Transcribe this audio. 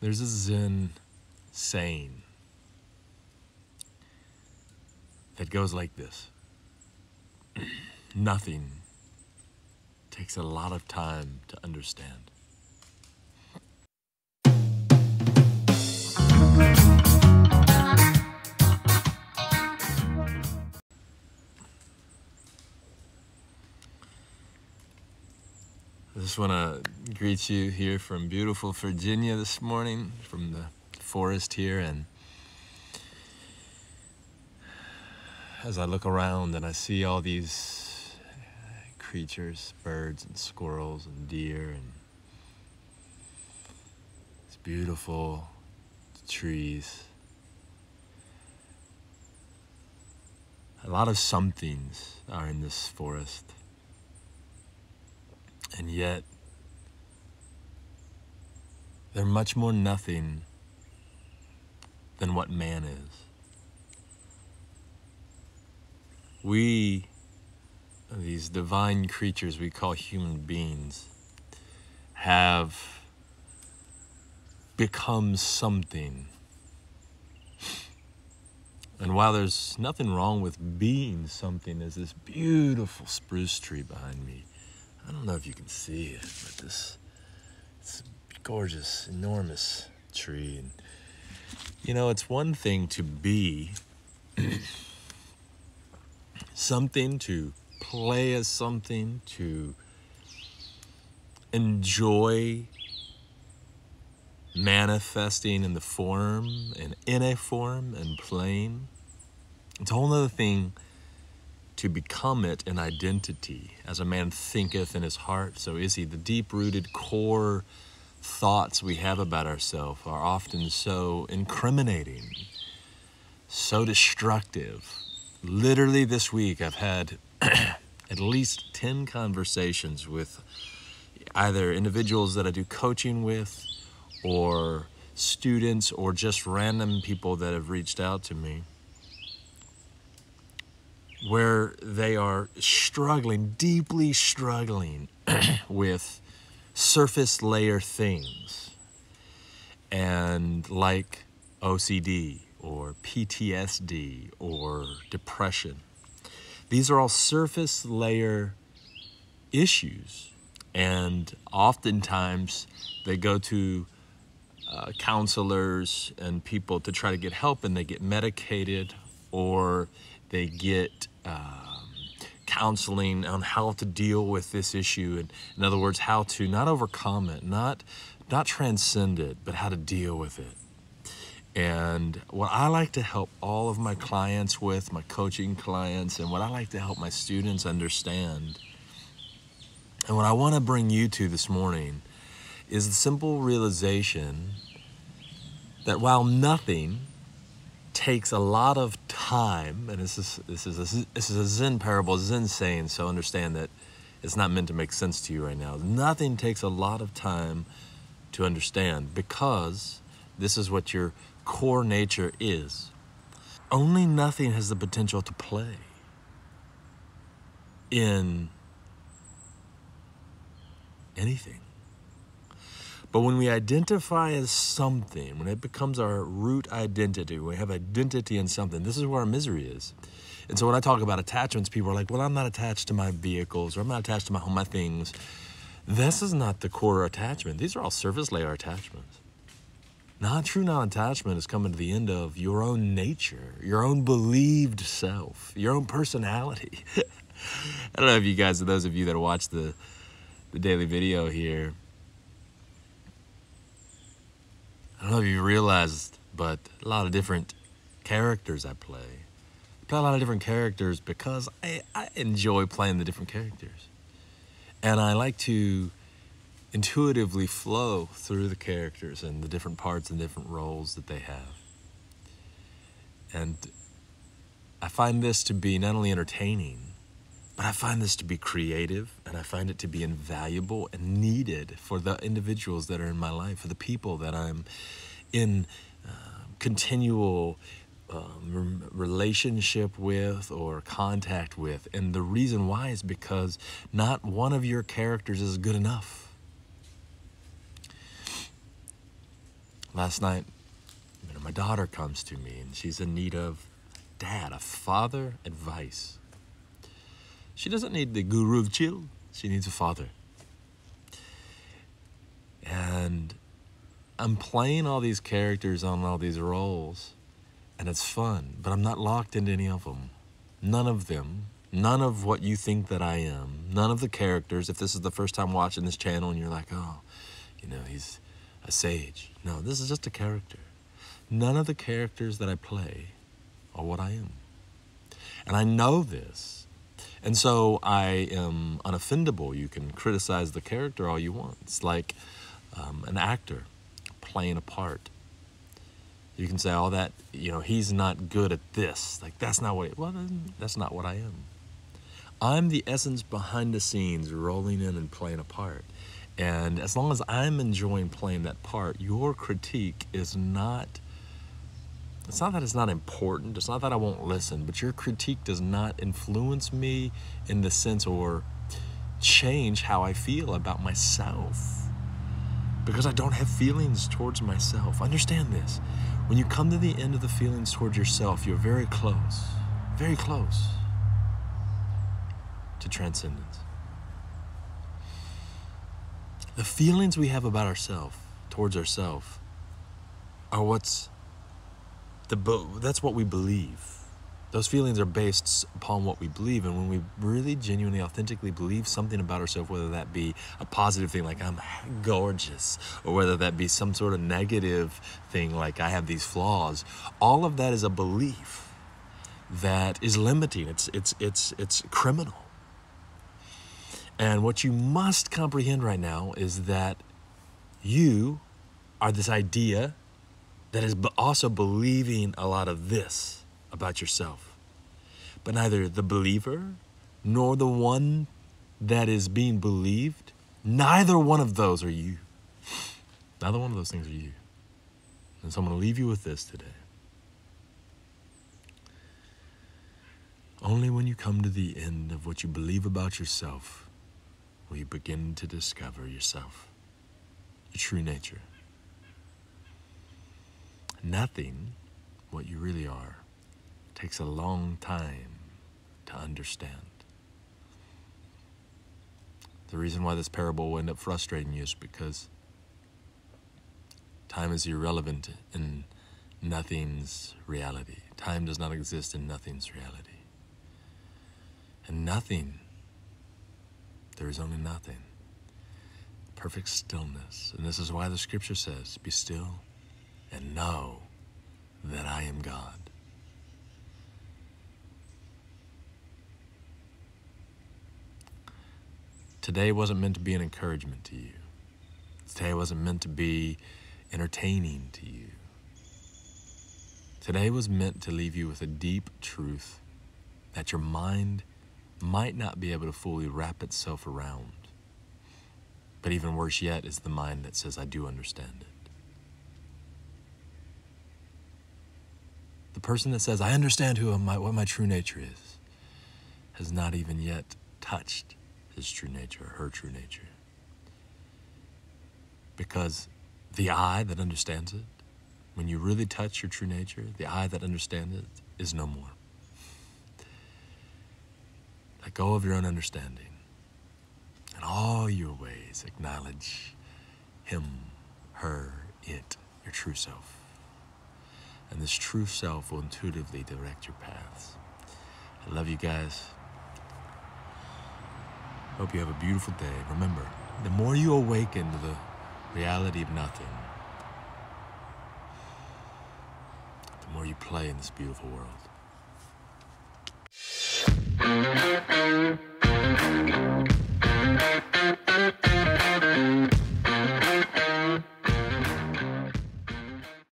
There's a Zen saying that goes like this Nothing takes a lot of time to understand. Just want to greet you here from beautiful Virginia this morning, from the forest here. And as I look around and I see all these creatures, birds and squirrels and deer, and it's beautiful trees. A lot of somethings are in this forest. And yet, they're much more nothing than what man is. We, these divine creatures we call human beings, have become something. And while there's nothing wrong with being something, there's this beautiful spruce tree behind me. I don't know if you can see it, but this it's a gorgeous, enormous tree. And you know, it's one thing to be something, to play as something, to enjoy manifesting in the form and in a form and playing. It's a whole other thing to become it an identity. As a man thinketh in his heart, so is he. The deep rooted core thoughts we have about ourselves are often so incriminating, so destructive. Literally, this week, I've had at least 10 conversations with either individuals that I do coaching with or students or just random people that have reached out to me where they are struggling, deeply struggling with surface layer things and like OCD or PTSD or depression. These are all surface layer issues, and oftentimes they go to uh, counselors and people to try to get help, and they get medicated or they get um, counseling on how to deal with this issue. And in other words how to not overcome it not not transcend it but how to deal with it. And what I like to help all of my clients with, my coaching clients, and what I like to help my students understand, and what I want to bring you to this morning, is the simple realization that while nothing takes a lot of time, and this is this is a, this is a Zen parable, Zen saying, so understand that it's not meant to make sense to you right now. Nothing takes a lot of time to understand because this is what your core nature is. Only nothing has the potential to play in anything. But when we identify as something, when it becomes our root identity, we have identity in something, this is where our misery is. And so when I talk about attachments, people are like, well, I'm not attached to my vehicles or I'm not attached to my home, my things. This is not the core attachment. These are all surface layer attachments. Non true non attachment is coming to the end of your own nature, your own believed self, your own personality. I don't know if you guys, those of you that watch the, the daily video here, I don't know if you realized, but a lot of different characters I play. I play a lot of different characters because I, I enjoy playing the different characters. And I like to intuitively flow through the characters and the different parts and different roles that they have. And I find this to be not only entertaining, but I find this to be creative and I find it to be invaluable and needed for the individuals that are in my life, for the people that I'm in uh, continual um, relationship with or contact with. And the reason why is because not one of your characters is good enough. Last night, you know, my daughter comes to me and she's in need of dad, a father advice. She doesn't need the guru of chill, she needs a father. And I'm playing all these characters on all these roles, and it's fun, but I'm not locked into any of them. None of them. None of what you think that I am. None of the characters. If this is the first time watching this channel and you're like, oh, you know, he's a sage. No, this is just a character. None of the characters that I play are what I am. And I know this. And so I am unoffendable. You can criticize the character all you want. It's like um, an actor playing a part. You can say, "Oh, that you know, he's not good at this." Like that's not what. It, well, that's not what I am. I'm the essence behind the scenes, rolling in and playing a part. And as long as I'm enjoying playing that part, your critique is not. It's not that it's not important. It's not that I won't listen, but your critique does not influence me in the sense or change how I feel about myself because I don't have feelings towards myself. Understand this. When you come to the end of the feelings towards yourself, you're very close, very close to transcendence. The feelings we have about ourselves, towards ourselves, are what's the that's what we believe those feelings are based upon what we believe. And when we really genuinely, authentically believe something about ourselves, whether that be a positive thing like I'm gorgeous, or whether that be some sort of negative thing like I have these flaws, all of that is a belief that is limiting. It's, it's, it's, it's criminal. And what you must comprehend right now is that you are this idea that is also believing a lot of this about yourself. But neither the believer nor the one that is being believed, neither one of those are you. Neither one of those things are you. And so I'm going to leave you with this today. Only when you come to the end of what you believe about yourself will you begin to discover yourself, your true nature. Nothing, what you really are, takes a long time to understand. The reason why this parable will end up frustrating you is because time is irrelevant in nothing's reality. Time does not exist in nothing's reality. And nothing, there is only nothing. Perfect stillness. And this is why the scripture says, Be still and know that I am God. Today wasn't meant to be an encouragement to you. Today wasn't meant to be entertaining to you. Today was meant to leave you with a deep truth that your mind might not be able to fully wrap itself around. But even worse yet is the mind that says, I do understand it. The person that says, I understand who my, what my true nature is, has not even yet touched his true nature, her true nature. Because the eye that understands it, when you really touch your true nature, the eye that understands it is no more. Let go of your own understanding. In all your ways, acknowledge him, her, it, your true self. And this true self will intuitively direct your paths. I love you guys. Hope you have a beautiful day. Remember, the more you awaken to the reality of nothing, the more you play in this beautiful world.